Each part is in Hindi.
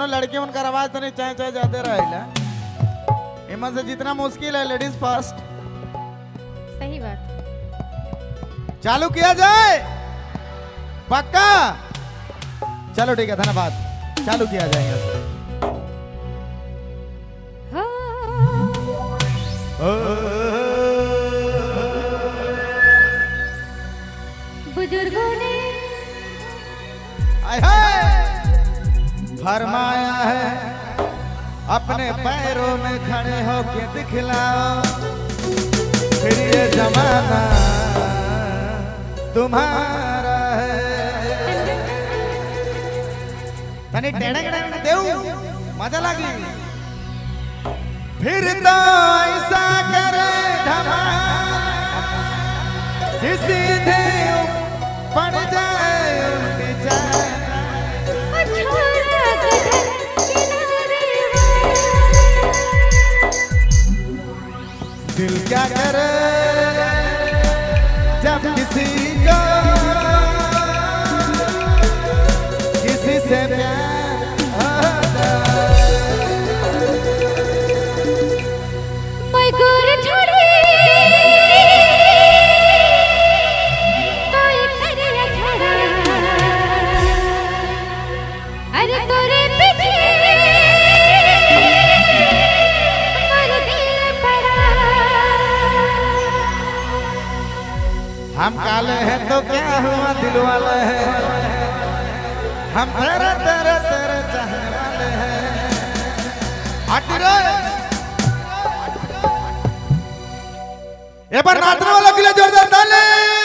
दोनों लड़के उनका आवाज़ तो नहीं चाहे चाहे जाते रहेला। इमन से जितना मुश्किल है लेडीज़ फ़र्स्ट सही बात। चालू किया जाए। पक्का? चलो ठीक है धन्यवाद। चालू किया जाएगा बुज़ुर्गों ने आय हाय! फरमाया है, अपने पैरों में खड़े होके दिखलाओ। फिर ये जमाना तुम्हारा है। तनी टेढ़े देऊ, मज़ा लगी। फिर तो ऐसा करे धमाल किसी दे पड़ जाए क्या करे जब किसी को किसी हम काले हैं तो क्या हुआ दिल वाले हैं? हम तेरे तेरे तेरे चाहने वाले हैं। एक बार नाचने वाला के लिए जोरदार ताली।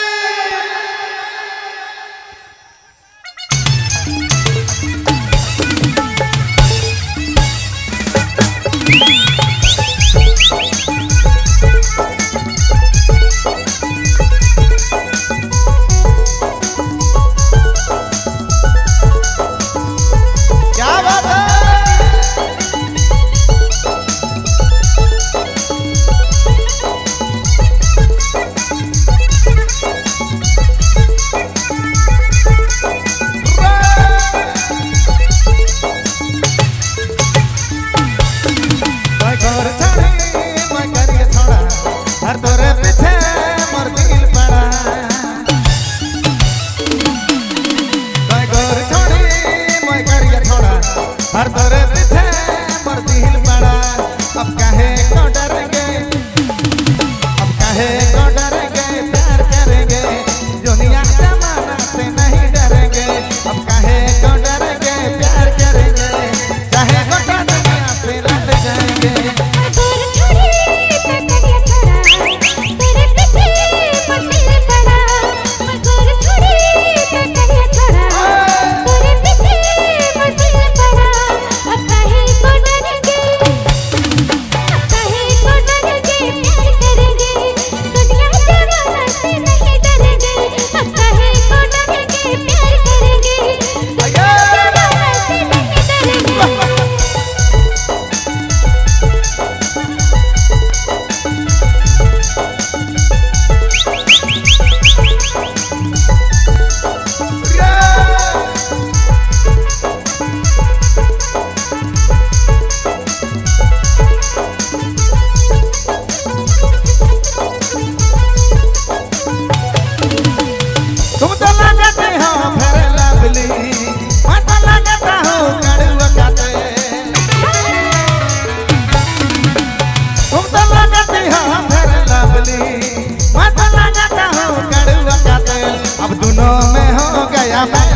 अब दोनों में हो गया मैं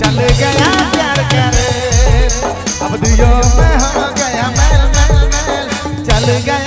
चल गया प्यार करे अब दुयो में हो गया मैल मैल मैल चल गया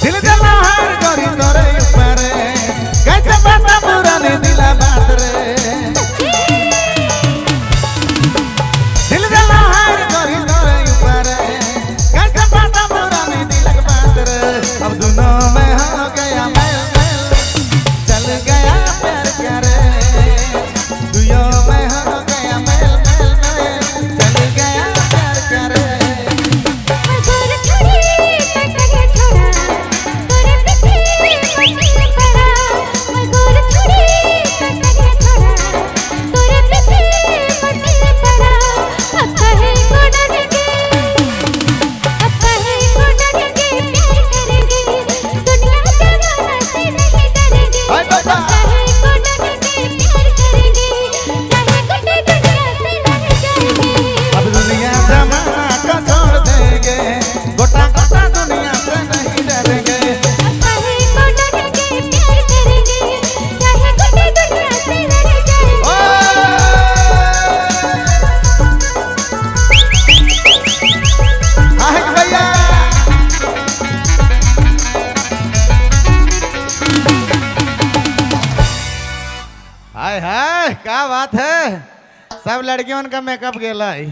起来干吧！हाय हाय क्या बात है? सब लड़कियों का मेकअप गेला है